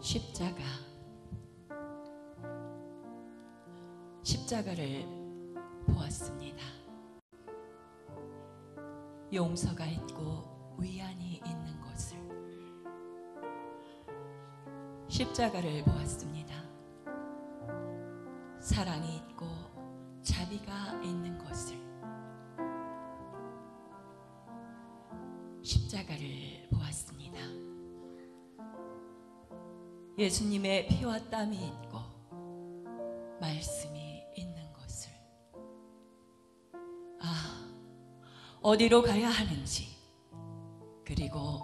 십자가 십자가를 보았습니다. 용서가 있고 위안이 있는 곳을 십자가를 보았습니다. 사랑이 있고 자비가 있는 곳을 십자가를 보았습니다. 예수님의 피와 땀이 있고 말씀이 있는 것을 아 어디로 가야 하는지 그리고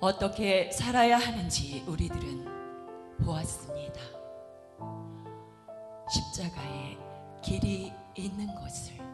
어떻게 살아야 하는지 우리들은 보았습니다. 십자가에 길이 있는 것을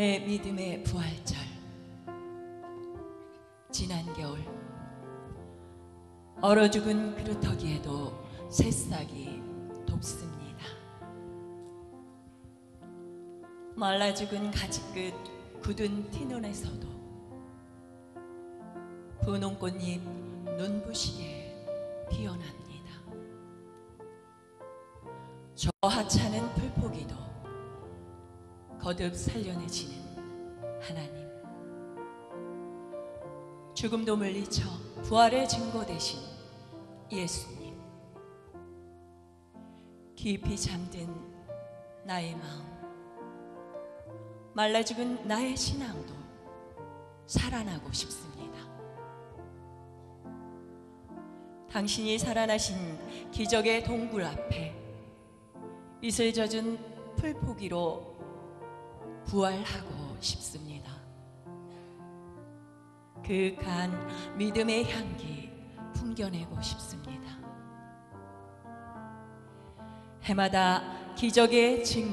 내 믿음의 부활절 지난 겨울 얼어 죽은 그루터기에도 새싹이 돕습니다. 말라 죽은 가지 끝 굳은 티눈에서도 분홍 꽃잎 눈부시게 피어납니다. 저 하찮은 풀포기도 거듭 살려내지는 하나님. 죽음도 물리쳐 부활의 증거 되신 예수님. 깊이 잠든 나의 마음, 말라 죽은 나의 신앙도 살아나고 싶습니다. 당신이 살아나신 기적의 동굴 앞에 이슬 젖은 풀포기로 부활하고 싶습니다. 그간 믿음의 향기 풍겨내고 싶습니다. 해마다 기적의 증